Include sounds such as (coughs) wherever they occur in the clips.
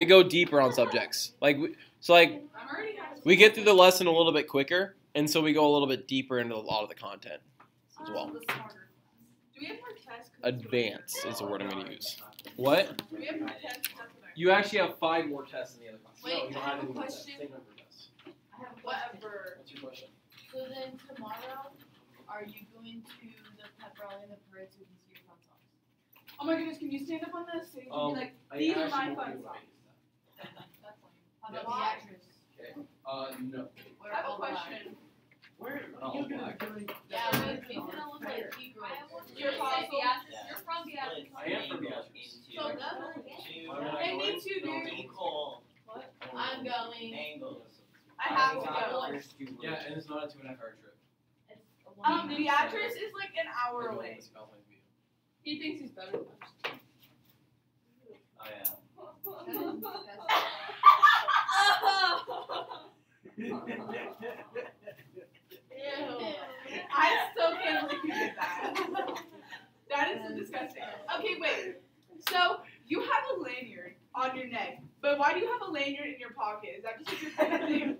we go deeper on subjects. Like so, like I'm already having we get through the lesson a little bit quicker, and so we go a little bit deeper into a lot of the content as well. the smarter class. Do we have more tests? 'Cause it's Advanced is the word I'm going to use. What? Do we have more tests? That's what I- You actually have five more tests in the other class. Wait, No, you don't I have any a more tests. question. Same number of tests. I have. Whatever. What's your question? So then tomorrow, are you going to the pep rally and the parade so we can see your fun songs? Oh my goodness, can you stand up on the stage and Um, be like, These are my won't fun be able to songs. Face that. That's fine. How Yeah. about the actress? Uh, no. Wear I have a question. Where? Oh, You're gonna black. do. Yeah, but he's gonna look like he grew I up. want You're to from say Beatrice. You're from Beatrice. I am from Beatrice. So definitely. Why would I Hey, go me too, dude. What? I don't I'm going. Angles. I have to go. Yeah, and it's not a two and a half hour trip. It's a one Um, Beatrice is like an hour away. it's about like me. He thinks he's better than us. (laughs) (laughs) I am. I still can't believe you did that. That is so disgusting. Okay, wait. So you have a lanyard on your neck, but why do you have a lanyard in your pocket? Is that just like your favorite thing?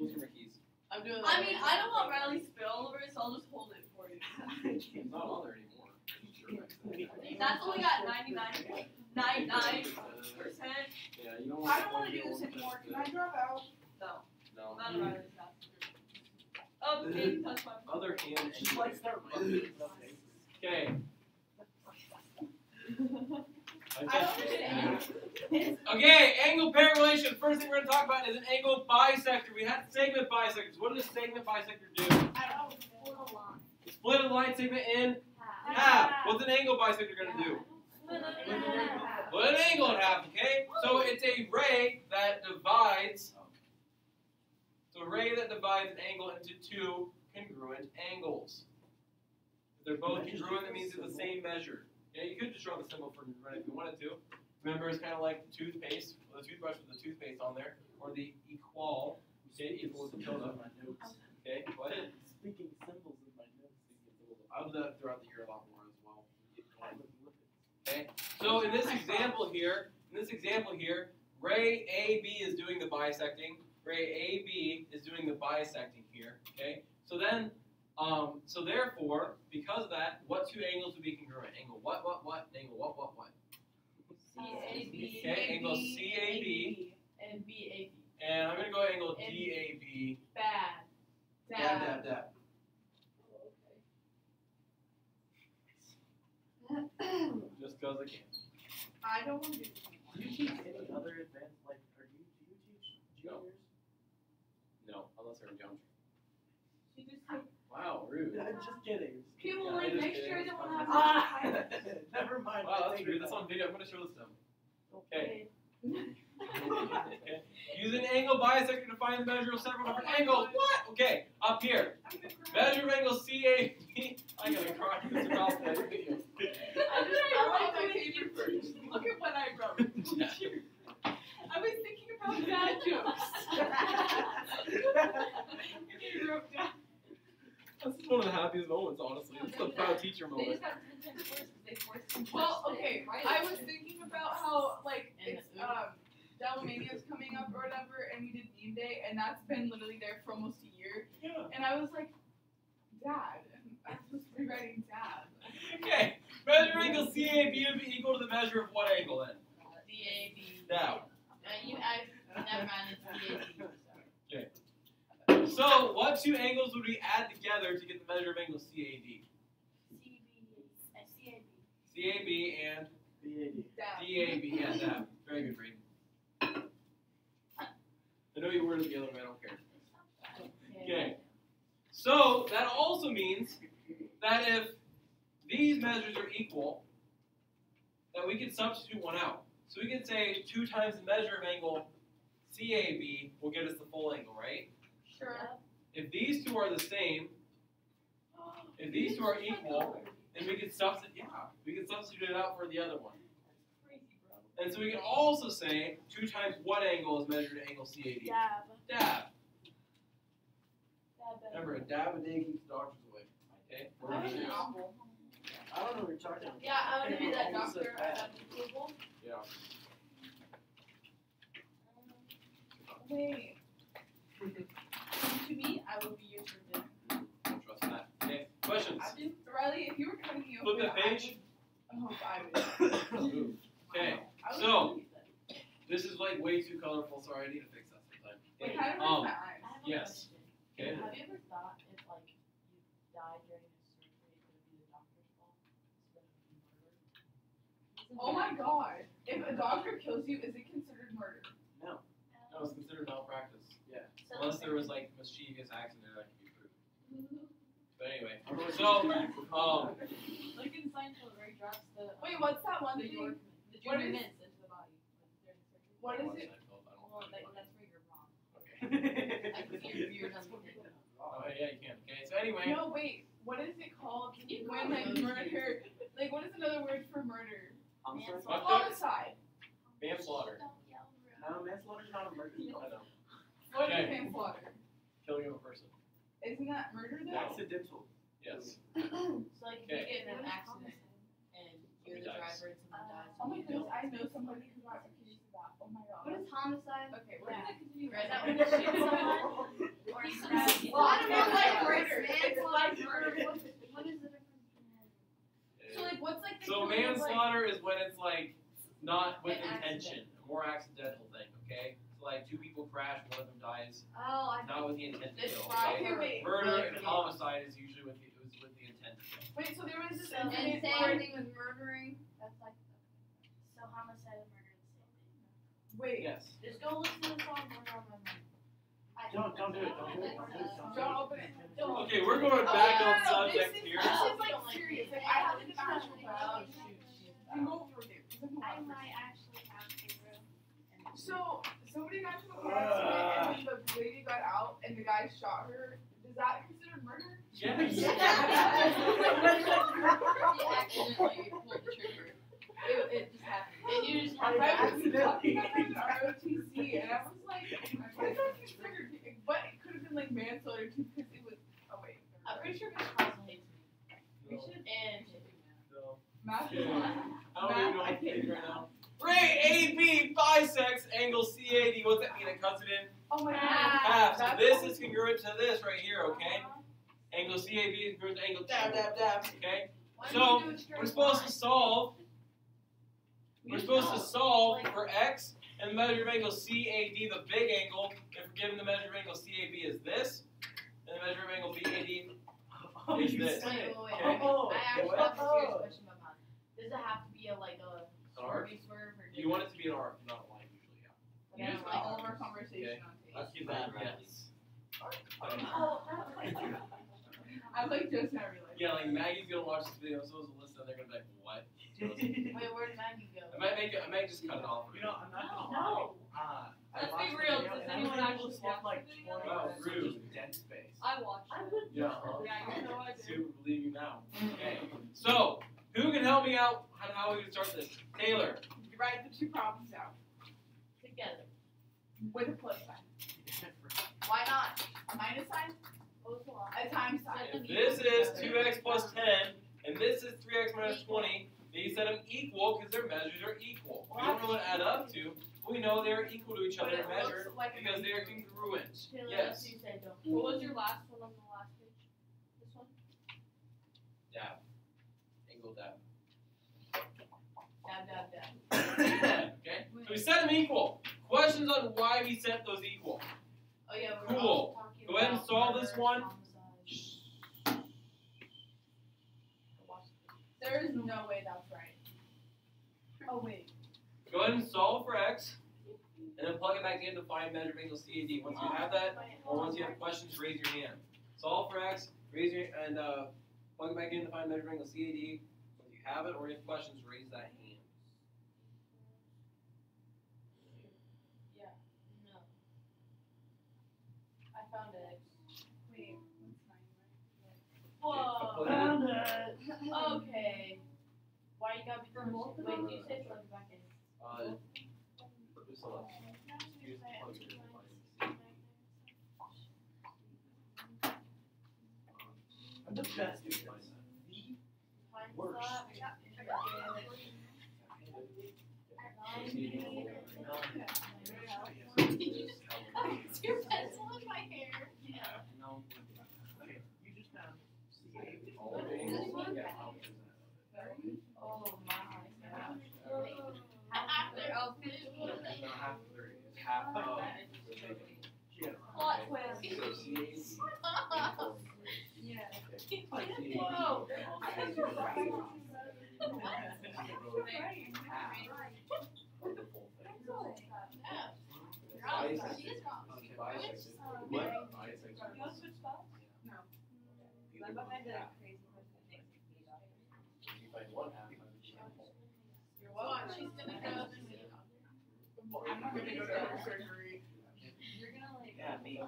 Those are my keys. I'm doing I mean, I don't want Riley spill all over it, so I'll just hold it for you. It's not on there anymore. That's only got 99, 99 uh, percent. Yeah, you don't want. I don't want to do this anymore. Can I drop out? No, No. none of Riley's got. Oh, Kate touched my phone. Other hand. She likes that rugby. (laughs) Okay. I don't understand. Okay, angle pair relation. First thing we're gonna talk about is an angle bisector. We had segment bisectors. What does a segment bisector do? Split a line segment in half. What's an angle bisector gonna do? Split an angle in half. Okay. So it's a ray that divides. It's a ray that divides an angle into two congruent angles. If they're both congruent, that means they're the same measure. Yeah, you could just draw the symbol for congruent if you wanted to. Remember, it's kind of like the toothpaste, the toothbrush with the toothpaste on there, or the equal. Okay, equal with the tilde. Okay, what? Speaking symbols in my notes. it gets a little- I'll do that throughout the year a lot more well. Okay. So in this example here, in this example here, ray AB is doing the bisecting. Ray AB is doing the bisecting here. Okay. So then, um, so therefore, because of that, what two angles would be congruent? Angle what, what, what? Angle what, what, what? C-A-B. Okay, angle CAB, And B-A-B. and I'm gonna go angle DAB. Bad. Dab, dab, dab. Just cause I don't want to do this Do you teach any other advanced, like, are you, do you teach No. juniors? No, unless they're in geometry. She just said, Wow, rude. I'm just kidding. people Yeah, I like just next did. year they want to have Ah! (laughs) Never mind. Wow, I that's take rude. That's back. on video. I'm gonna show this to them. Okay. Okay. (laughs) Use an angle bisector to find the measure of several different angles. What? Okay, up here. Measure of angle CAB. (laughs) I'm gonna cry because it's off that video. I just I like my paper first. Look at what I wrote. (laughs) I was thinking about dad jokes. You wrote down- This is one of the happiest moments, honestly. It's the proud teacher They moment. just got ten times worse because they forced them to Well, okay. I was thinking about how like And it's the- um Dalmania's coming up or whatever, and we did meme day, and that's been literally there for almost a year. Yeah. And I was like, Dad, I'm supposed to be writing Dad. Okay. Measure of angle CAB would equal to the measure of what angle then? D-A-B. Now. Uh, you, I, never mind, it's D-A-B. Sorry. So, what two angles would we add together to get the measure of angle CAD? CAB and BAD. Dad. DAB, yeah, that. Very good, Reed. I know you were the other I don't care. Okay. So, that also means that if these measures are equal, that we can substitute one out. So we can say 2 times the measure of angle CAB will get us the full angle, right? Sure. If these two are the same, if these two are equal, then we can substitute, yeah, we can substitute it out for the other one. And so we can also say 2 times what angle is measured at angle CAD? Dab. Dab. Dab. Remember, a dab a day keeps the doctors away. Okay? We're That do an this. apple. I don't know what you're talking about. Yeah, I want to be that doctor at the table. Yeah. Wait. To me, I would be your surgeon. Don't trust that. Okay, questions? I didn't, Riley, if you were cutting me Flip open, the page. Oh, I would, I I would. Okay, I would So- this is like way too colorful. Sorry, I need to fix that sometime. It kind of Um, hurts my eyes. I have a Yes. Okay. Have you ever thought if like you died during a surgery, it would be the doctor's fault instead of the murder? Oh my god. If a doctor kills you, is it considered murder? No, it's considered malpractice. So- Unless there was like mischievous accident that could be proved. But anyway, so um, Like in Seinfeld, where he drops the Wait, what's that one thing? York, the What junior is- into the body? What is it? Seinfeld, I don't Well, know. that's where you're wrong. Okay. I can see your views on the thing. Oh yeah, you can. Okay, so anyway, No, wait. What is it called Can you when like murder? Like, what is another word for murder? Homicide? Fuck up. Homicide. manslaughter. No, manslaughter's not a murder. (laughs) I know. What is Okay. manslaughter? Killing of a person. Isn't that murder though? Accidental. Yes. (laughs) So like if you Okay. get in an accident and you're the Somebody driver and someone dies. Oh my goodness, I know somebody who got accused of that. Oh my god. What is homicide? Okay, we're Yeah. gonna continue. Right, right that now. would shoot someone (laughs) or He's stab gonna- you. Well, I don't know, like like murder. murder. It's like murder. What, what is the difference between So like, what's like the So killing of, like- manslaughter is when it's like not with An intention, a more accidental thing. Okay, so like two people crash, one of them dies, Oh, I not with the intent to This kill. driver- Okay? Okay. Murder and homicide is usually with the, Wait, so there was this So- And incident same where thing with murdering. That's like so homicide and murder is the same thing. wait, Yes. Just go listen to the song Murder on My Mind. I Don't, don't do it, don't do it, don't do it. don't do it. don't open it. Don't. Okay, we're going Oh, back no, on no, no, subject this is, here. This Oh, is like you don't like serious. Like I have an It's not international really problem. You go for it. You can go I might actually have to. So somebody got into a car accident and then the lady got out and the guy shot her. Is that considered murder? Yes. You accidentally pulled the trigger. It, it just happened. And you just I have was to. talking about an ROTC and I was like, what is that considered? But it could have been like manslaughter too because it was. Oh wait. I'm pretty sure Miss Carlson hates me. No, And no. Math is Yeah. not. I don't even know Math, I what to think right now. Ray AB bisects angle CAD. What's that mean? It cuts it in Oh my god. half. So That's- this is congruent to this right here, okay? Angle CAB is congruent to angle dab dab dab. Okay. Why So, don't you do a straight We're supposed line? to solve. We're supposed to solve for x and the measure of angle CAD, the big angle. If we're given the measure of angle CAB is this, and the measure of angle BAD (laughs) Oh, is this. said Wait, wait, wait. Okay. Oh, I actually have a serious Oh. question about oh. that. Does it have to be a like a An arc? swervy swerve or You want it to be an arc, not a line usually. Yeah. But I Use don't like all of our arcs. conversation on tape. That's too bad, right? Yes. (laughs) I like just now realized. Yeah, like Maggie's gonna watch this video, so is Alyssa, and they're gonna be like, what? (laughs) Wait, where did Maggie go? I might make it, I might just cut it off. You know, I'm not gonna No. lie. Uh, Let's be real, does anyone actually watch like video? 20 Oh, minutes of rude. just dead space. I watched I would. Yeah. Yeah, you know I did. Super believe you now. (laughs) Okay. So, who can help me out on how we can start this? Taylor. You write the two problems out Together. with a plus sign. (laughs) Why not? A minus sign, this is 2x plus 10, and this is 3x minus 20, then you set them equal because their measures are equal. We don't know what add up to, but we know they're equal to each other in measure like because they are congruent. Yes. You said don't. What was your last one on the last page? This one? Dab. Angle dab. Dab, dab, dab. (coughs) okay? So we set them equal. Questions on why we set those equal. Oh yeah, Cool. Go ahead and solve this one. homicide. Watch the- There is no way that's right. Oh wait. Go ahead and solve for x, and then plug it back in to find measure of angle CAD. Once you have that, or once you have questions, raise your hand. Solve for x, raise your and uh, plug it back in to find measure of angle CAD. Once you have it, or you have questions, raise that hand. Yeah. No. I found it. Wait. What's Whoa. Found it. (laughs) Okay. Wait, do you say back in? Uh, I'm the best Find Worst. Did you- half (laughs) half of. She Plot twist. So CAD. Yeah. Like the- Whoa. Half of the full thing. She is wrong. Okay, bisected. What? Bisected. No. Either one half. If you find one half, You're welcome. She's gonna go. I'm not gonna go to other surgery. You're gonna like. Yeah, me.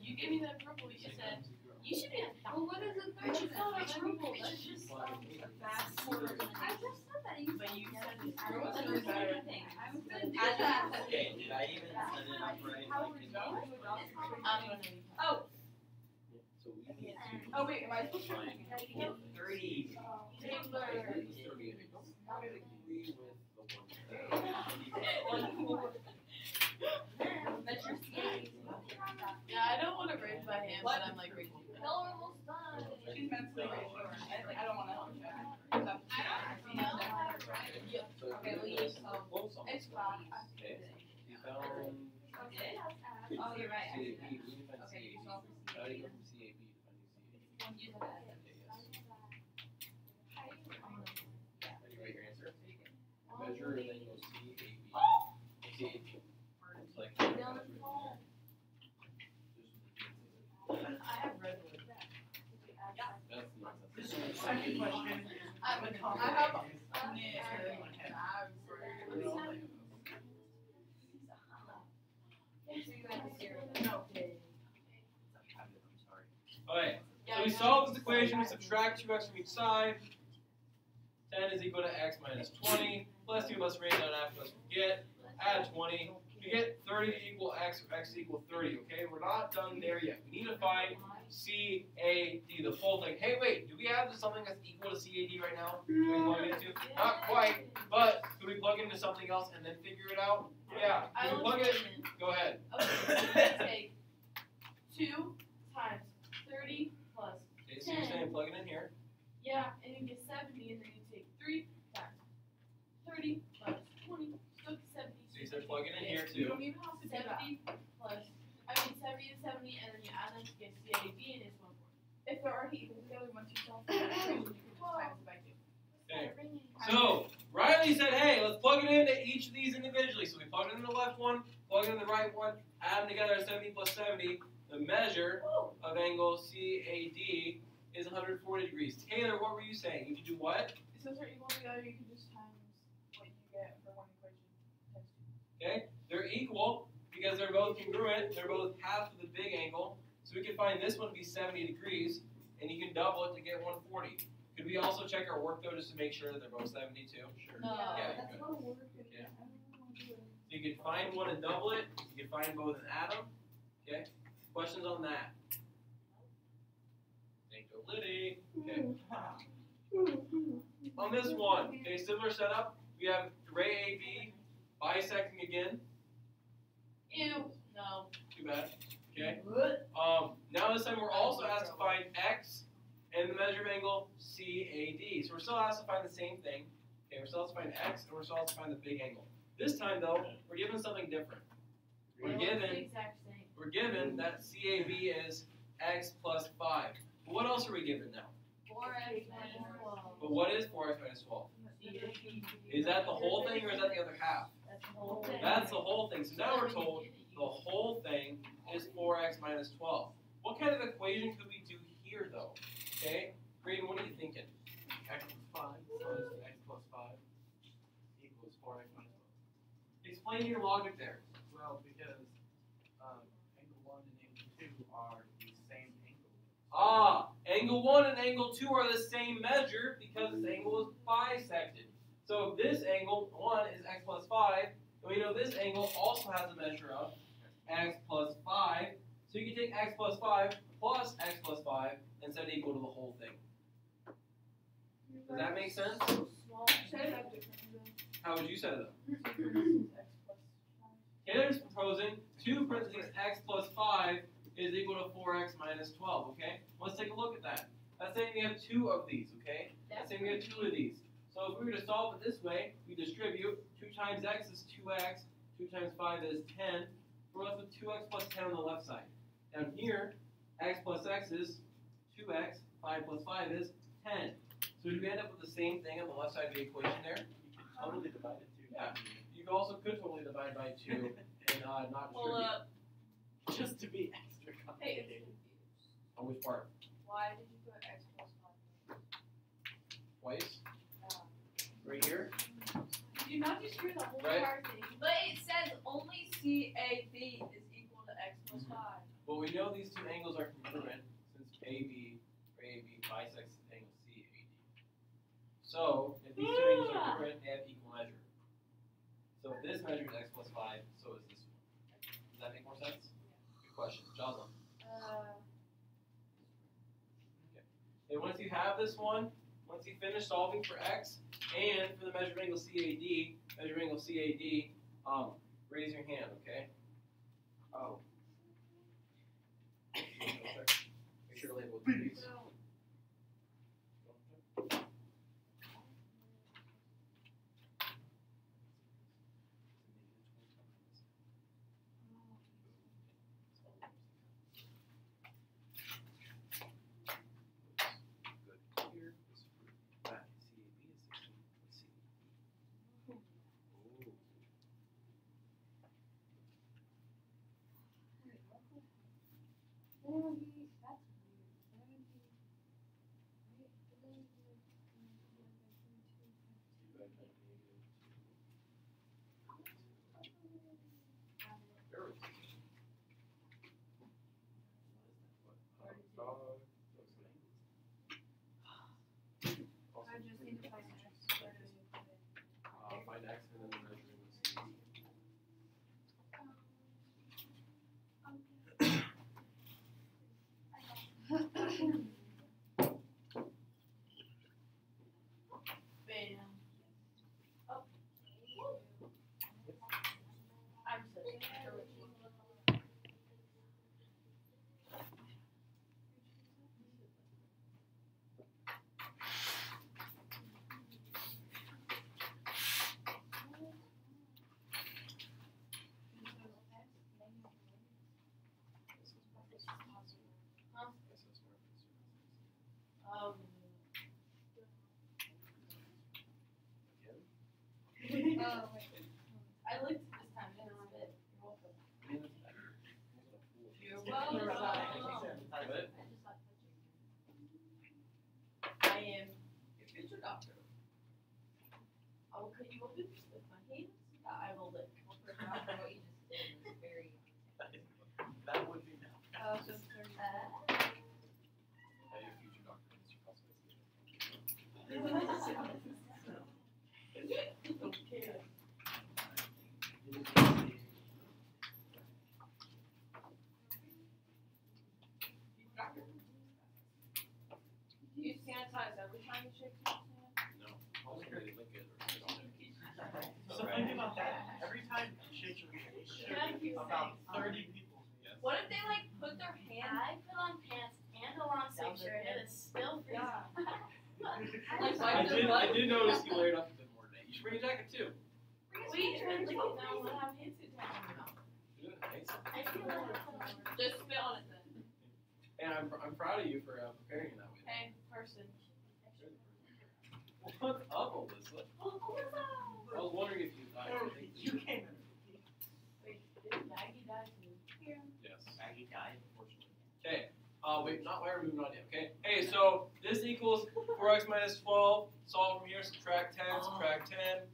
You gave me that purple. You said you should be Well, what is the I third just thought? I purple. That's just Well, fast forward. I just said that. You But you said I was is gonna say anything. I was gonna do that. Okay, did I even set it up right? How would you? I'm. Oh, So we need to. oh wait, am I supposed to? find Three. Taylor. Agree with the one. Measure CA. Yeah, I don't want to raise my hand, but I'm like raising. it. No, almost done. She's mentally reassured. I, I don't wanna help you. I don't know how to write. Okay, if you just um, close on It's fine. Okay, Oh, you're right. Second question. I so we solve this equation, we subtract 2x from each side. 10 is equal to x minus 20, plus 2 plus 3, not half plus we get, add 20. We get 30 equal x or x equal 30, okay? We're not done there yet. We need to find CAD, the whole thing. Hey, wait, do we have something that's equal to CAD right now? Do we plug into? Not quite, but can we plug into something else and then figure it out? Yeah. Can we plug it? Go ahead. Okay, take 2 times 30 plus Okay, so 10. you're saying plug it in here. Yeah, and you get 70, and then you take 3 times 30 seventy. So you said plug it in here too. You don't even have to do that. Seventy plus, I mean seventy and seventy, and then you add them to get CAB, and it's one fourth. If they're already equal together, once you solve the you can just times it by two. Okay. So Riley said, "Hey, let's plug it into each of these individually." So we plug it in the left one, plug it in the right one, add them together. Seventy plus seventy. The measure of angle CAD is 140 degrees. Taylor, what were you saying? You could do what? Since they're equal together, you can just times what you get for one equation times two. They're equal because they're both congruent. They're both half of the big angle. So we can find this one to be 70 degrees, and you can double it to get 140. Could we also check our work though, just to make sure that they're both 72? Sure. No. Yeah, That's you a lot work. Yeah. I don't wanna do it. So you can find one and double it. You can find both and add them. Okay. Questions on that? Thank you, Liddy. Okay. (laughs) On this one, okay, similar setup. We have ray AB bisecting again. Ew, no. Too bad. Okay. Um, now this time we're also asked to find x and the measure of angle CAD. So we're still asked to find the same thing. Okay, we're still asked to find x and we're still asked to find the big angle. This time though, we're given something different. We're given exact same. we're given that CAB is x plus five. But what else are we given now? Four X minus twelve. But what is four x minus twelve? Is that the whole thing or is that the other half? That's the whole thing. That's the whole thing. So now we're told you get it, the whole thing is 4x minus 12. What kind of equation could we do here, though? Okay, Braden, what are you thinking? X plus five plus X plus five equals four X minus twelve. Explain your logic there. Well, because, um, angle one and angle two are the same angle. Ah, angle 1 and angle 2 are the same measure because this angle is bisected. So if this angle, 1, is x plus 5, and we know this angle also has a measure of x plus 5. So you can take x plus 5 plus x plus 5 and set it equal to the whole thing. Does that make sense? How would you set it up? Taylor's proposing 2 parentheses x plus 5 is equal to 4x minus 12, okay? Let's take a look at that. That's saying we have two of these, okay? That's saying we have two of these. So if we were to solve it this way, we distribute 2 times x is 2x, 2 times 5 is 10. We're left with 2x plus 10 on the left side. Down here, x plus x is 2x, 5 plus 5 is 10. So do we end up with the same thing on the left side of the equation there? Totally divided two. Yeah. You also could totally divide by 2 and (laughs) uh, not Hold distribute. up. Just to be extra Hey, complicated. On which part? Why did you put X plus five? Twice? Uh, Right here? Do not just screw the whole Right. entire thing. But it says only CAB is equal to X plus Mhm. 5. Well, we know these two angles are congruent since AB or AB bisects the angle CAD. So, if these two angles are congruent, they have equal measure. So if this measure is x plus 5, so is this one. Does that make more sense? Good question. Jocelyn. uh, And once you have this one, once you finish solving for x and for the measured angle CAD, measured angle CAD, um, raise your hand, okay? Oh. Make sure to label these. Good. Here is for that. CAB is 16. Let's see. Ooh. Divide by negative two. There we go. What is that? What? Uh, those angles. Also, I just need to find X. Where do you put it? Uh, find x and then the measuring was c. Bam. Oh. I'm so sorry. This was Marcus. Huh? This was Marcus. Um. Again? Oh, wait. I looked this time, it was a bit. You're welcome. I mean, it's better. You're Good? welcome. I just like touching. I am your future doctor. I will cut you open with my hands. I will lick. Well, first off, what you just did was very. That would be now. Uh, just turn that. Hey, your future doctor, Mr. Okay. Do you sanitize every time you shake your hand? No. Also, they lick it or sit on it. So think about that. Every time you shake your hand, Thank you. about thirty people. Yes. What if they like put their hand I put on pants and a long sleeve shirt and it's still freezing. (laughs) like (laughs) I did, I did notice you layered up a bit more today. You should bring a jacket too. We Turn turn the the now we'll have hand sanitizer. You're nice. I feel like Just spit on it then. And I'm, I'm proud of you for uh, preparing it that way. Hey, person. What's up, Alyssa? I was wondering if you thought Or you you came in. Wait, did Maggie die too? Yes. Maggie died, unfortunately. Okay. Uh, wait, not why we're moving on yet. Okay. Hey, so this equals 4x minus 12. Solve from here. Subtract 10. Subtract 10.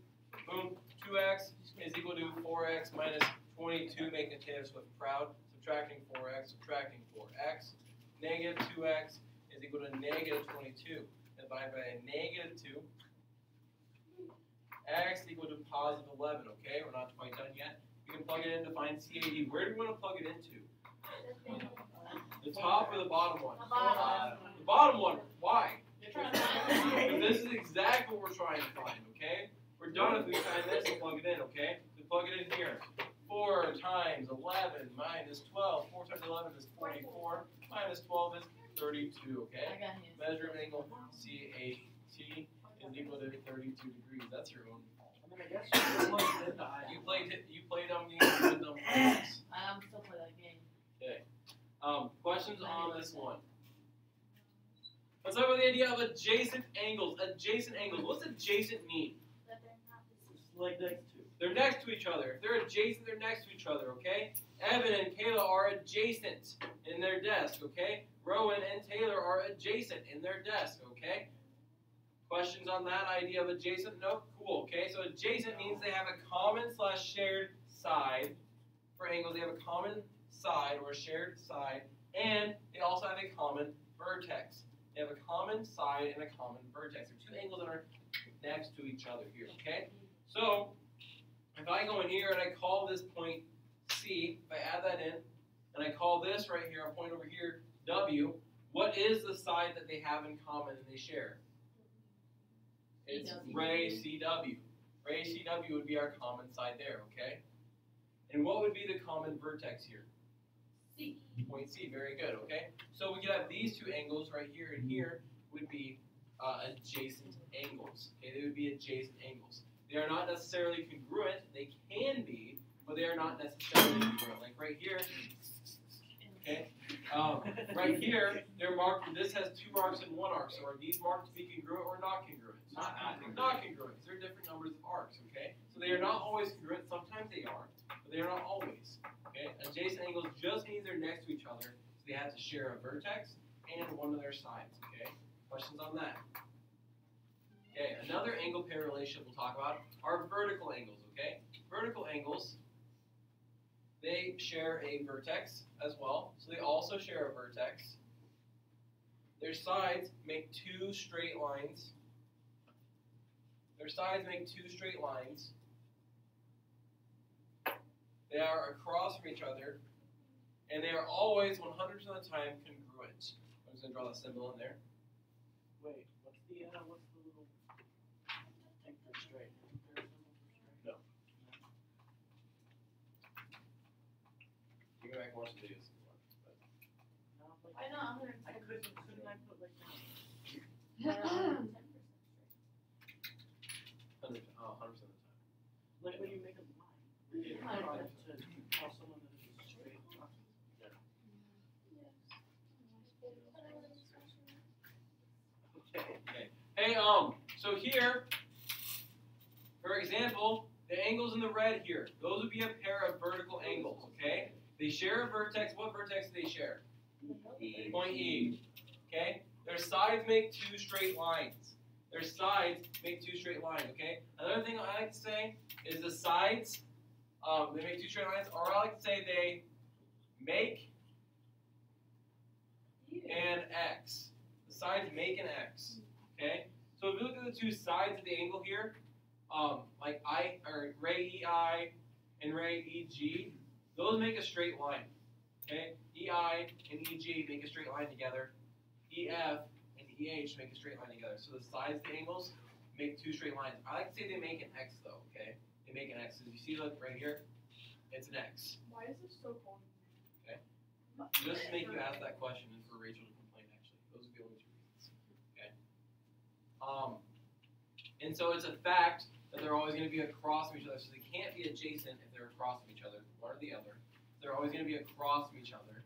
Boom. 2x is equal to 4x minus 22. Making Taylor Swift proud. Subtracting 4x. Subtracting 4x. Negative 2x is equal to negative 22. Divided by a negative 2. X equal to positive 11. Okay, we're not quite done yet. We can plug it in to find CAD. Where do we want to plug it into? The top or the bottom one? The bottom. The bottom one. Why? You're trying to find Because this is exactly what we're trying to find, okay? We're done if we find this and plug it in, okay? We plug it in here. 4 times 11 minus 12. 4 times 11 is 44. Minus 12 is 32, okay? I got hands. Measure of angle CAD is equal to 32 degrees. That's your own. I mean, I guess you plugged it into I. You played it, you played um X. I'm still playing that game. Um, questions on this one? Let's talk about the idea of adjacent angles. Adjacent angles. What's adjacent mean? That they're not the like next to. They're next to each other. If they're adjacent, they're next to each other, okay? Evan and Kayla are adjacent in their desk, okay? Rowan and Taylor are adjacent in their desk, okay? Questions on that idea of adjacent? No? Cool, okay? So adjacent means they have a common slash shared side. For angles, they have a common side or a shared side, and they also have a common vertex. They have a common side and a common vertex. They're two angles that are next to each other here, okay? So, if I go in here and I call this point C, if I add that in, and I call this right here, a point over here, W, what is the side that they have in common and they share? It's CW. ray CW. Ray CW would be our common side there, okay? And what would be the common vertex here? C. Point C, very good, okay? So we could have these two angles right here and here would be uh, adjacent angles. Okay, they would be adjacent angles. They are not necessarily congruent. They can be, but they are not necessarily congruent. Like right here, okay? Um, right here, they're marked. This has two arcs and one arc. So are these marked to be congruent or not congruent? Not I think not congruent. They're different numbers of arcs. Okay, so they are not always congruent. Sometimes they are, but they are not always. Okay, adjacent angles just means they're next to each other, so they have to share a vertex and one of their sides. Okay, questions on that? Okay, another angle pair relationship we'll talk about are vertical angles. Okay, vertical angles. They share a vertex as well, so they also share a vertex. Their sides make two straight lines. Their sides make two straight lines. They are across from each other, and they are always 100% of the time congruent. I'm just going to draw that symbol in there. Wait, what's the uh, what's the little thing for straight? Is there a symbol for straight? No. You can make more videos. No, like, I know, 110%. I couldn't couldn't I put like that? (laughs) Hundred, oh, 100% of the time. Like when you make a line. Yeah. It's hard to call someone that is a straight line. Okay. Hey, um, so here, for example, the angles in the red here, those would be a pair of vertical angles, okay? They share a vertex. What vertex do they share? Point E. Okay? Their sides make two straight lines. Their sides make two straight lines, okay? Another thing I like to say is the sides, um, they make two straight lines, or I like to say they make an X. The sides make an X. Okay? So if you look at the two sides of the angle here, um, like I or ray EI and ray EG, those make a straight line. Okay? EI and EG make a straight line together. EF and EH make a straight line together. So the sides of the angles make two straight lines. I like to say they make an X though, okay? They make an X. As you see look right here, it's an X. Why is this so cold? Okay. Just to make you ask that question and for Rachel to complain, actually. Those are the only two reasons. Okay? Um, and so it's a fact that they're always going to be across from each other. So they can't be adjacent if they're across from each other, one or the other. They're always going to be across from each other,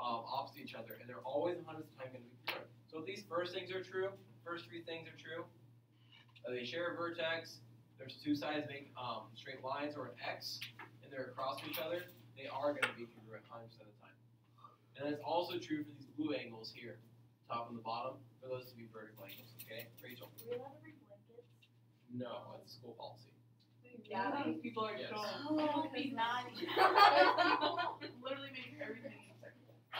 um, opposite each other, and they're always 100% of the going to be congruent. So if these first things are true, first three things are true, uh, they share a vertex, there's two sides make um, straight lines or an X, and they're across from each other, they are going to be congruent 100% of the time. And that's also true for these blue angles here, top and the bottom, for those to be vertical angles, okay? Rachel? Were you allowed to bring blankets? No, that's school policy. Yeah, these (laughs) people are Yes. so. Don't be naughty. People literally make everything.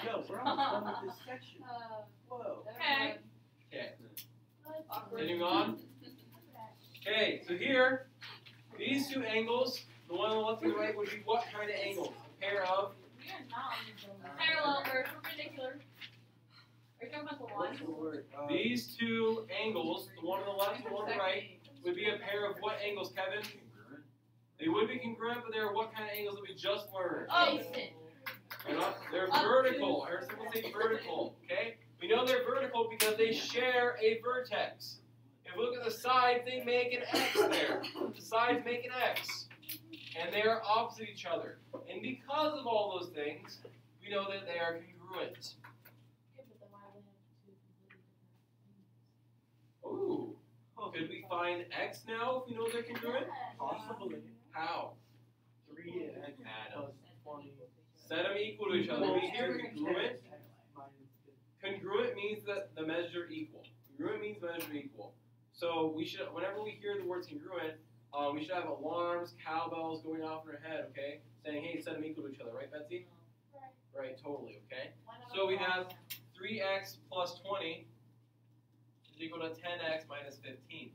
Yo, we're almost done with this section. Uh, (laughs) Whoa. Okay. Okay, continuing on. (laughs) Okay, so here, these two angles, the one on the left and the right, would be what kind of angles? A pair of We are not on the zone. Parallel or perpendicular. Are talking about the line? the word? These two angles, the one on the left and the one on the right, would be a pair of what angles, Kevin? They would be congruent, but they are what kind of angles that we just learned? Adjacent. They're not. They're vertical. I heard someone say vertical. Okay. We know they're vertical because they share a vertex. If we look at the sides, they make an X there. The sides make an X. and they are opposite each other. And because of all those things, we know that they are congruent. Yeah, but then why would they have two completely different Ooh. Could we find x now if we know they're congruent? Possibly. How? Three x Add plus twenty. Set them equal to each other. We hear congruent. Congruent means that the measure equal. Congruent means measure equal. So we should, whenever we hear the words congruent, uh, we should have alarms, cowbells going off in our head, okay? Saying, hey, set them equal to each other, right, Betsy? Right, totally, okay? So we have 3x plus 20 is equal to 10x minus 15.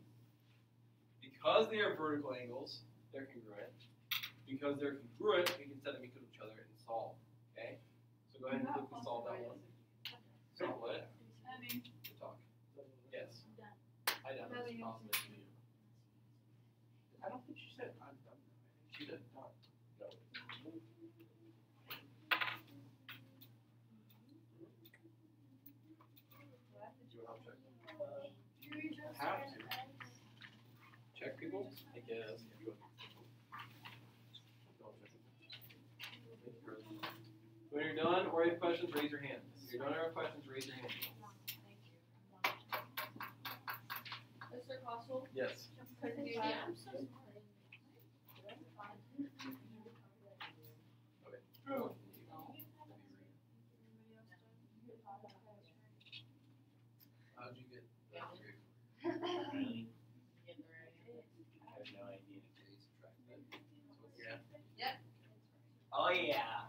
Because they are vertical angles, they're congruent. Because they're congruent, we can set them equal to each other and solve, okay? So go ahead and quickly solve that one. Solve what? I mean, Good talk. Yes. Done. I know, that's awesome. I don't think she said I'm done. She said done. Have to. Check people? I guess. When you're done or you have questions, raise your hand. If you're done or have questions, raise your hand. Mr. Cossel, Yes. could you, I'm so smart. How'd you get Yeah. that grade? Really? get the right. I have no idea. Yeah. Yep. Oh yeah.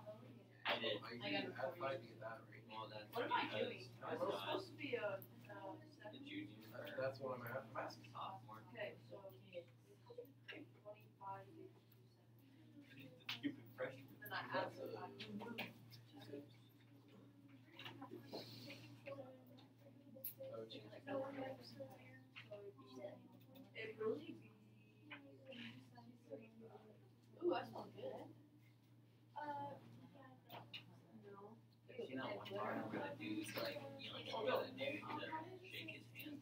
I did. I got a four. did you get that rate? Well, that's what am I doing? I was supposed to be a, uh, the junior That's what I'm at. I'm asking. sophomore. okay, so Twenty-five, Stupid freshman. then I add the five. I would change it. it really be. Ooh, I smell good. No. You know one part I'm gonna do is like, you know, get the other dude to shake his hand.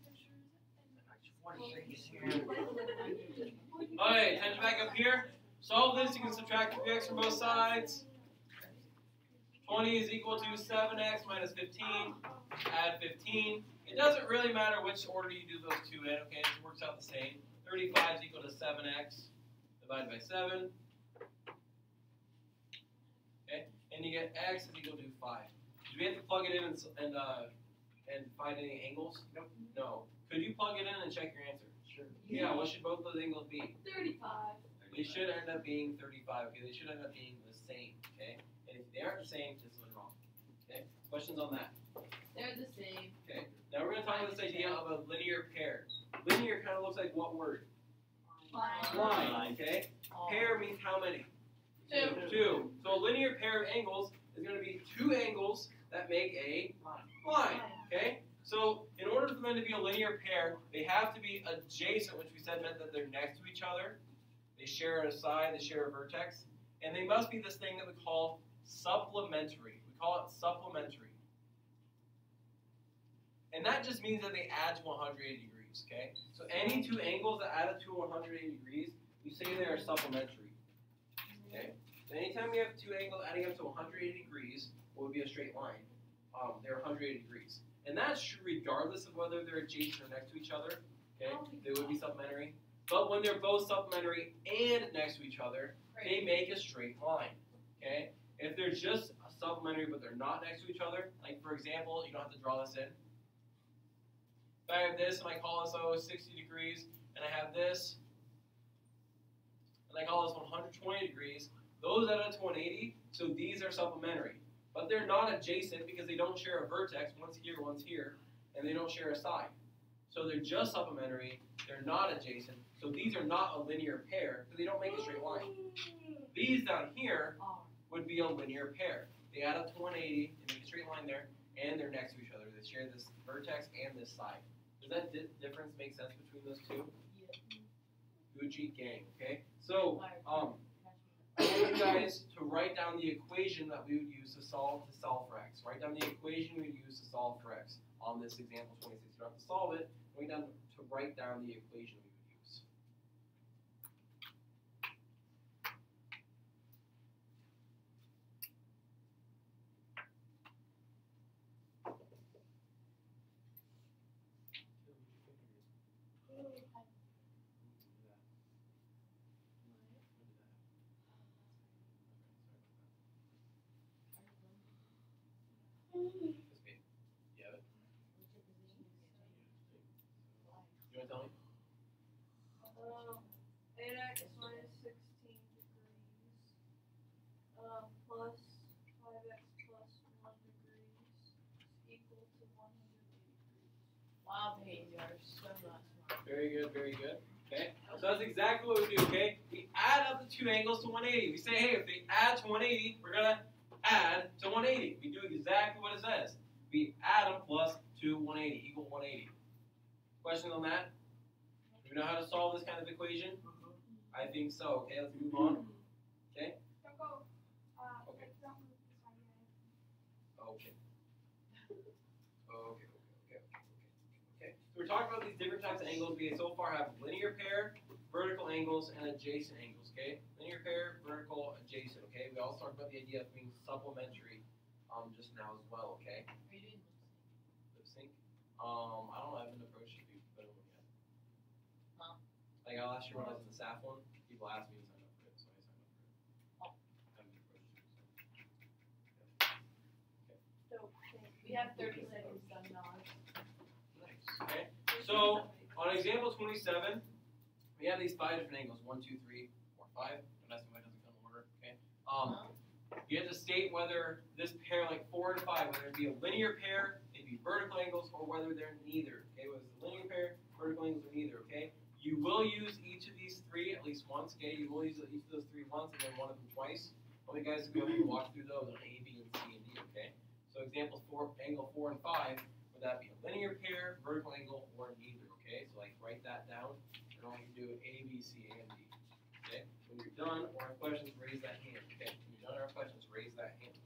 I just wanna shake his hand. Alright, attention back up here. Solve this, you can subtract 3x from both sides. 20 is equal to 7x minus 15. Add 15. It doesn't really matter which order you do those two in, okay? It works out the same. 35 is equal to 7x divided by 7. Okay? And you get x is equal to 5. Do we have to plug it in and, and, uh, and find any angles? Nope. No. Could you plug it in and check your answer? Yeah, what should both those angles be? Thirty-five. They should end up being 35, okay? They should end up being the same, okay? And if they aren't the same, this is wrong, okay? Questions on that? They're the same. Okay. Now we're gonna talk about this idea of a linear pair. Linear kind of looks like what word? Line, Line, okay? Pair means how many? Two. Two. So a linear pair of angles is gonna be two angles that make a line, line, okay? So in order for them to be a linear pair, they have to be adjacent, which we said meant that they're next to each other. They share a side, they share a vertex, and they must be this thing that we call supplementary. We call it supplementary. And that just means that they add to 180 degrees, okay? So any two angles that add up to 180 degrees, we say they are supplementary. Okay? So anytime we have two angles adding up to 180 degrees, what would be a straight line? Um, they're 180 degrees. And that's true regardless of whether they're adjacent or next to each other. Okay? Oh they would be supplementary. But when they're both supplementary and next to each other, they make a straight line. Okay? If they're just supplementary but they're not next to each other, like for example, you don't have to draw this in. If I have this and I call this oh 60 degrees, and I have this, and I call this 120 degrees, those add up to 180, so these are supplementary. But they're not adjacent because they don't share a vertex, one's here, one's here, and they don't share a side. So they're just supplementary, they're not adjacent, so these are not a linear pair because they don't make a straight line. These down here would be a linear pair. They add up to 180, they make a straight line there, and they're next to each other. They share this vertex and this side. Does that di- difference make sense between those two? Gucci gang, okay? So, um, I want you guys to write down the equation that we would use to solve to solve for x. Write down the equation we would use to solve for x on this example 26. You don't have to solve it. Down to write down the equation we would use. Wow, Peyton, you are so not. Very good, very good. Okay? So that's exactly what we do, okay? We add up the two angles to 180. We say, hey, if they add to 180, we're going to add to 180. We do exactly what it says. We add them plus to 180 equal 180. Questions on that? Do we know how to solve this kind of equation? Mm-hmm. I think so. Okay, let's move on. Okay? Don't go. Uh, Okay. like, don't move this way. Okay. Okay, okay, okay, okay, okay. So we're talking about these different types of angles. We so far have linear pair, vertical angles, and adjacent angles, okay? Linear pair, vertical, adjacent, okay? We also talked about the idea of being supplementary um, just now as well, okay? Are you doing Lip sync. Um, I don't know, I haven't approached you but yet. Huh? Like I last year when I was in the SAF one, people asked me to sign up for it, so I signed up for it. Oh. I haven't approached you, So, we have 30 seconds done now. so. Nice, okay? So, On example 27, we have these five different angles. One, two, three, four, five. Don't ask me why it doesn't come in order. Okay. Um, you have to state whether this pair, like four and five, whether it be a linear pair, it be vertical angles, or whether they're neither. Okay, whether it's a linear pair, vertical angles, or neither. Okay. You will use each of these three at least once. Okay. You will use each of those three once, and then one of them twice. I want you guys to go ahead and walk through those on A, B, and C, and D. Okay. So examples four, angle four and five. That be a linear pair, vertical angle, or neither? Okay. So like write that down. And all you do A, B, C, and D. Okay. When you're done or have questions, raise that hand. Okay. When you're done or have questions, raise that hand.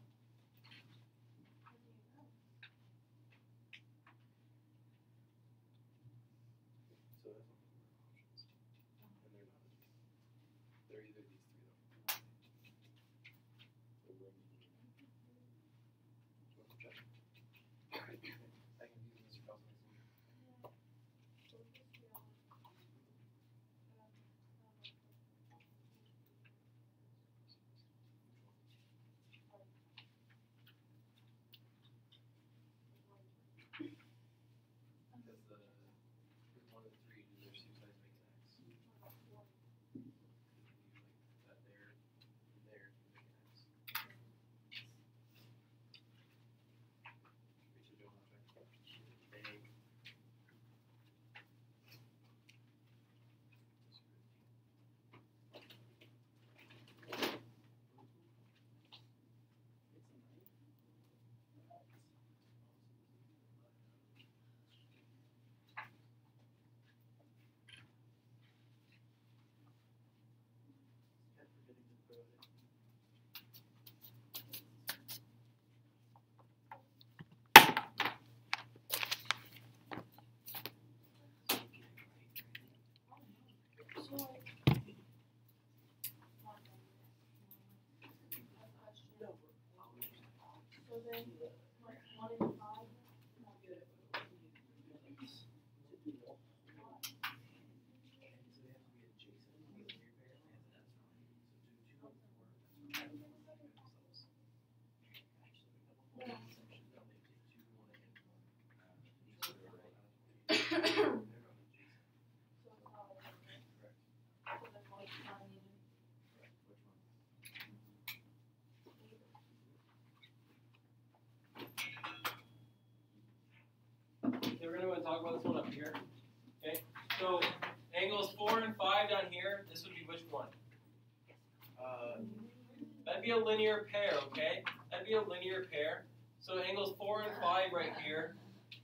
So angles four and five down here, this would be which one? Uh, That'd be a linear pair, okay? That'd be a linear pair. So angles four and five right here,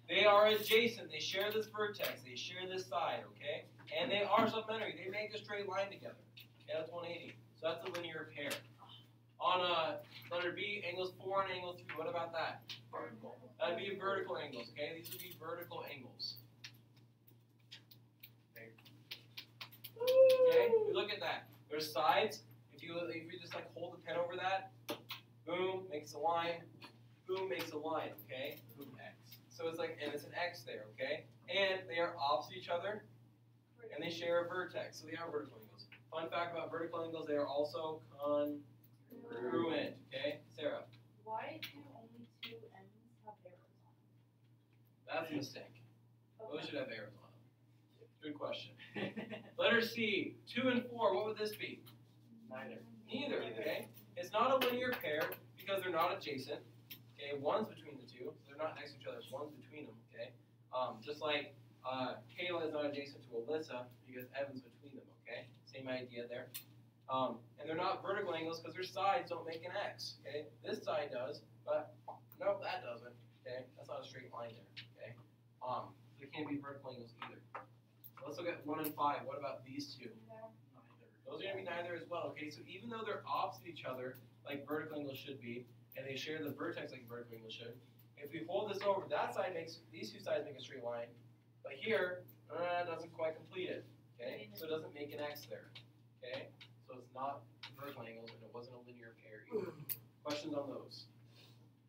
they are adjacent. They share this vertex. They share this side, okay? And they are supplementary. They make a straight line together. Okay, that's 180. So that's a linear pair. On uh, letter B, angles four and angle three. What about that? Vertical. That'd be vertical angles, okay? These would be vertical angles. Okay, we look at that. There's sides. If you if you just like hold the pen over that, boom makes a line. Boom makes a line. Okay, boom X. So it's like and it's an X there. Okay, and they are opposite each other, and they share a vertex. So they are vertical angles. Fun fact about vertical angles: they are also congruent. Okay, Sarah, Why do only two ends have arrows on that's a mistake. Those should have arrows on them. Good question. (laughs) Letter C, two and four. What would this be? neither. Neither, okay? It's not a linear pair because they're not adjacent. Okay, one's between the two, so they're not next to each other. One's between them. Okay. Um, just like uh, Kayla is not adjacent to Alyssa because Evan's between them. Okay. Same idea there. Um, and they're not vertical angles because their sides don't make an X. Okay. This side does, but nope, that doesn't. Okay. That's not a straight line there. Okay. Um, so they can't be vertical angles either. Let's look at one and five. What about these two? Neither. Those are going to be neither as well, okay? So even though they're opposite each other, like vertical angles should be, and they share the vertex like vertical angles should, if we hold this over, that side makes, these two sides make a straight line, but here, uh, doesn't quite complete it, okay? So it doesn't make an X there, okay? So it's not vertical angles, and it wasn't a linear pair either. Questions on those?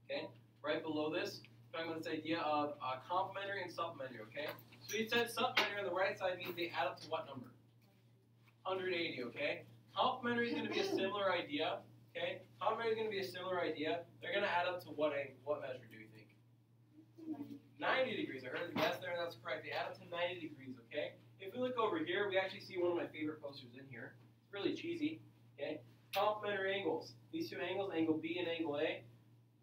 Okay? Right below this, talking about this idea of uh, complementary and supplementary, okay? So you said supplementary on the right side means they add up to what number? 180, okay? Complementary is going to be a similar idea, okay? Complementary is going to be a similar idea. They're going to add up to what angle, what measure do you think? 90 degrees. I heard the guess there, and that's correct. They add up to 90 degrees, okay? If we look over here, we actually see one of my favorite posters in here. It's really cheesy, okay? Complementary angles. These two angles, angle B and angle A.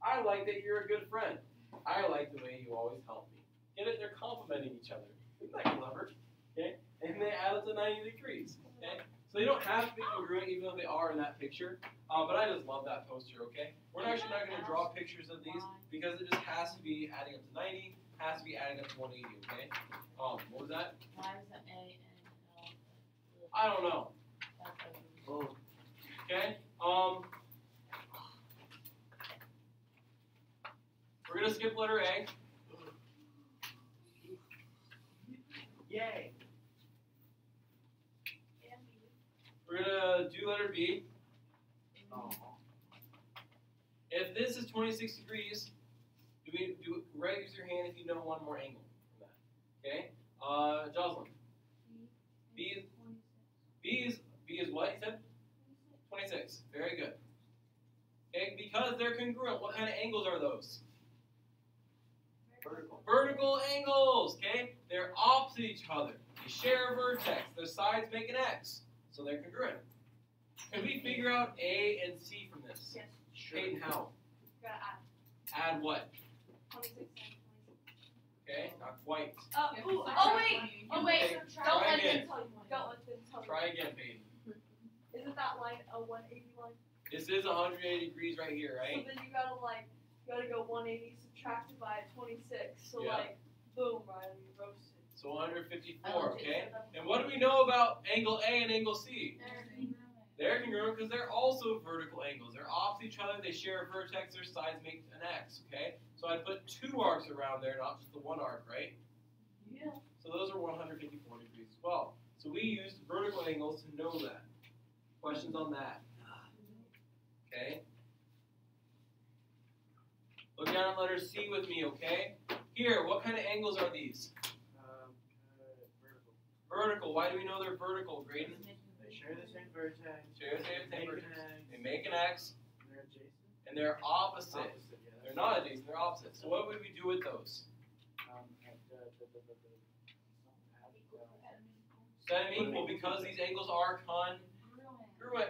I like that you're a good friend. I like the way you always help me. Get it? They're complementing each other. Isn't that clever? Okay? And they add up to 90 degrees. Okay? So they don't have to be congruent even though they are in that picture. Uh, but I just love that poster, okay? We're actually not going to draw pictures of these because it just has to be adding up to 90, has to be adding up to 180, okay? Um, what was that? Why is the A and L? I don't know. Oh, Okay? Um, we're going to skip letter A. yay. We're going to do letter B. Oh. If this is 26 degrees, do we do raise your hand if you know one more angle from that? Okay? Uh, Jocelyn. B is B is B is what you said? 26. Very good. Okay, because they're congruent. What kind of angles are those? Vertical. Vertical angles. Okay, they're opposite each other. They share a vertex. Their sides make an X, so they're congruent. Can we figure out A and C from this? Yes. Peyton, how? Gotta Add Add what? add 26 Okay, not quite. Oh, Yeah, ooh, oh wait, twenty. oh wait, Okay, don't try let again. them tell you. Don't let them tell you. Try again, Peyton. Isn't that line a 180 line? This is 180 degrees right here, right? So then you gotta like, you gotta go 180 subtracted by 26. So Yeah. like, boom, Riley, you roasted. So 154, okay? And what do we know about angle A and angle C? They're congruent because they're also vertical angles. They're opposite each other. They share a vertex. Their sides make an X. Okay. So I put two arcs around there, not just the one arc, right? Yeah. So those are 154 degrees as well. So we used vertical angles to know that. Questions on that? Mm-hmm. Okay. Look down at letter C with me, okay? Here, what kind of angles are these? Um, uh, vertical. Vertical. Why do we know they're vertical, Graydon? They share the same vertex. Share the same Make vertex. an X. They make an X, And They're adjacent. and they're opposite. Opposite, yeah. They're not adjacent, they're opposite. So what would we do with those? Um, the, the, the, uh, Set them equal because these angles are congruent,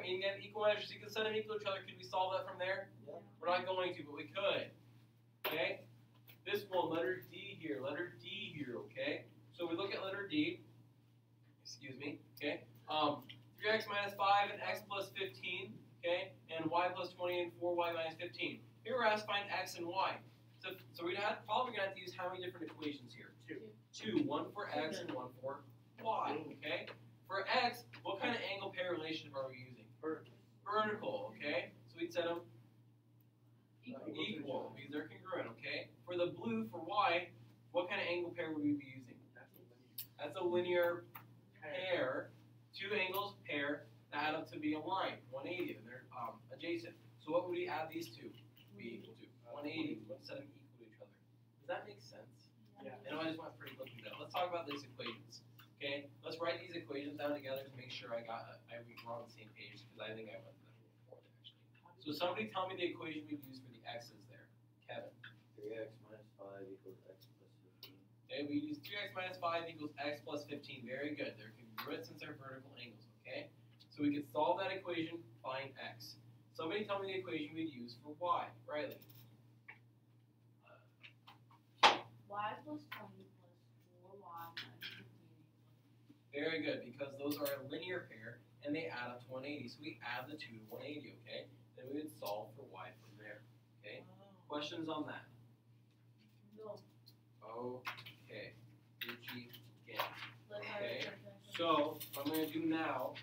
meaning they have equal measures. You can set them equal to each other. Could we solve that from there? Yeah. We're not going to, but we could. Okay? This one, letter D here, letter D here, okay? So we look at letter D. Excuse me, okay? Um, 3x minus 5 and x plus 15, okay? And y plus 20 and 4y minus 15. Here we're asked to find x and y. So, so we're probably going to have to use how many different equations here? Two. Two, one for x and one for y, okay? For x, what kind of angle pair relationship are we using? vertical. Vertical, okay? So we'd set them Equal. because they're congruent, okay? For the blue, for y, what kind of angle pair would we be using? That's a linear That's a linear pair. Two angles pair that add up to be a line, 180, and they're um, adjacent. So what would we add these two be equal to? 180. Let's set them equal to each other. Does that make sense? Yeah. I know I just went pretty quickly. Let's talk about these equations. Okay, let's write these equations down together to make sure I got I we we're on the same page because I think I went through them before actually. So somebody tell me the equation we'd use for the x's there. Kevin. 3x minus 5 equals x plus 15. Okay, we use 3x minus 5 equals x plus 15. Very good. They're congruent since they're vertical angles, okay? So we could solve that equation, find x. Somebody tell me the equation we'd use for y. Riley. Y plus twenty plus four Y minus fifteen. Very good, because those are a linear pair and they add up to 180. So we add the two to 180, okay? Then we would solve for y from there. Okay? Questions on that? No. Okay. Okay. So what I'm going to do now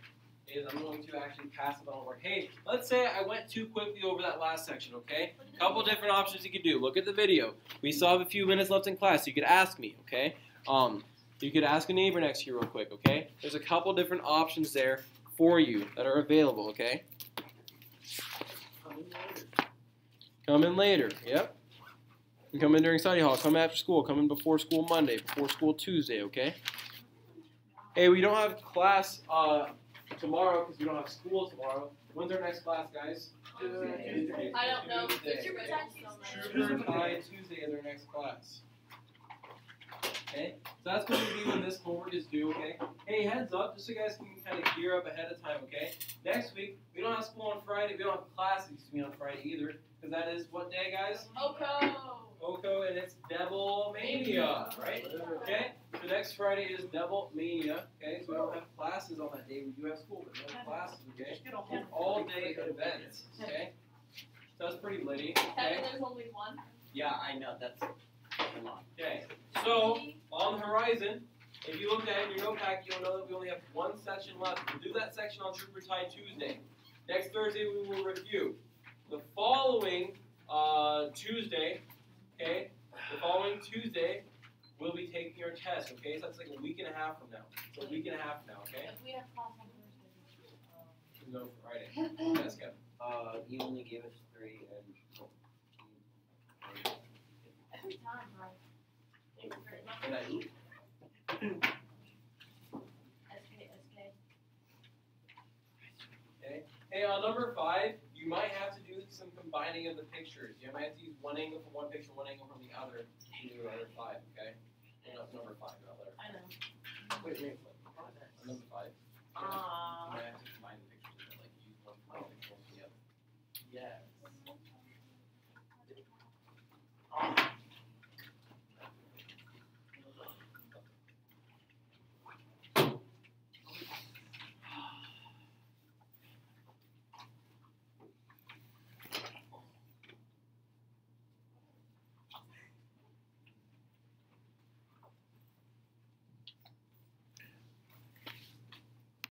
is I'm going to actually pass it on over. Hey, let's say I went too quickly over that last section, okay? A Couple different options you could do. Look at the video. We still have a few minutes left in class. You could ask me, okay? Um, you could ask a neighbor next to you real quick, okay? There's a couple different options there for you that are available, okay? Come in later. Yep. You come in during study hall. Come after school. Come in before school Monday. Before school Tuesday. Okay. Hey, we don't have class uh, tomorrow because we don't have school tomorrow. When's our next class, guys? Uh, Tuesday. I don't know. Tuesday, It's your okay? protection. Trooper Tuesday is our next class. Okay, so that's going to be when this homework is due. Okay. Hey, heads up, just so you guys can kind of gear up ahead of time. Okay. Next week we don't have school on Friday. We don't have class excuse me on Friday either, because that is what day, guys? Oko. Oko, and it's Devil Mania, right? Okay. So next Friday is Devil Mania. Okay. So we don't have classes on that day. We do have school, but no classes. Okay. Just get a whole All day events. Okay. So that's pretty litty. Kevin, Okay. there's only one. Yeah, I know, that's a lot. Okay. So on the horizon, if you look at it in your notepad, you'll know that we only have one section left. We'll do that section on Trooper Tie Tuesday. Next Thursday we will review. The following uh, Tuesday, okay, the following Tuesday, we'll be taking your test, okay? So that's like a week and a half from now. So a week and a half now, okay? If we have class on Thursday. No Friday. Yes, Kevin. Uh, you only gave us three and. Okay, Hey, on number five, you might have to do some combining of the pictures. You might have to use one angle from one picture, one angle from the other to do another five, okay? Number five, not letter. I know. Wait, wait, wait. Number five. Uh,